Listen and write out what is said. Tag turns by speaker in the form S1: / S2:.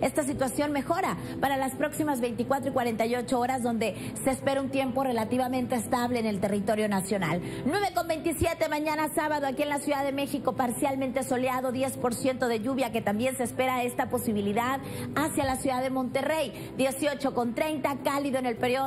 S1: Esta situación mejora para las próximas 24 y 48 horas donde se espera un tiempo relativamente estable en el territorio nacional. 9 con 27 mañana sábado aquí en la Ciudad de México parcialmente soleado, 10% de lluvia que también se espera esta posibilidad hacia la ciudad de Monterrey. 18 con 30 cálido en el periodo